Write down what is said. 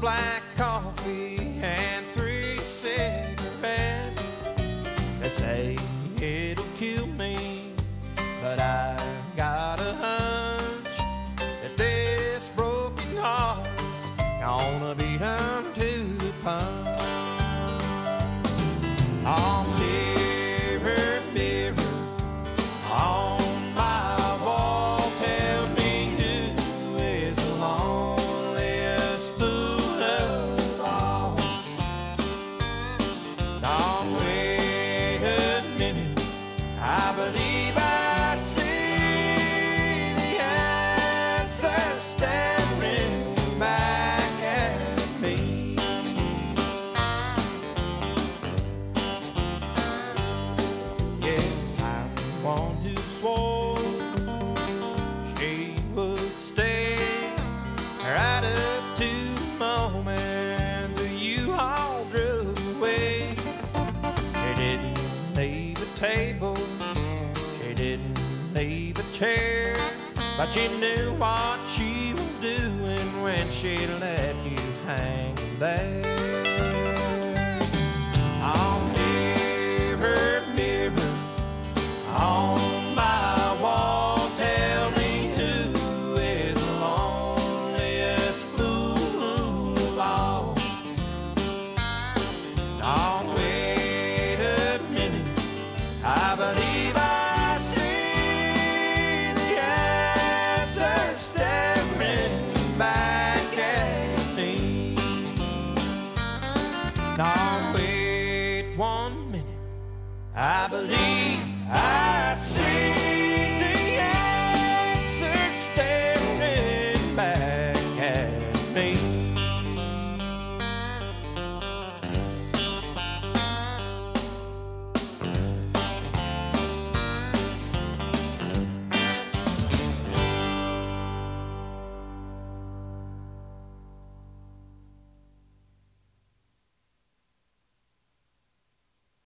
black coffee and three cigarettes. They say it'll kill me, but I I believe I see the answer staring back at me. Yes, I'm one who swore she would stay right up to the moment that you all drove away. Didn't leave a table, didn't leave a chair, but she knew what she was doing when she left you hanging there. Oh, mirror, mirror on my wall, tell me who is the loneliest fool of all. Now wait a minute, I one minute, I believe I.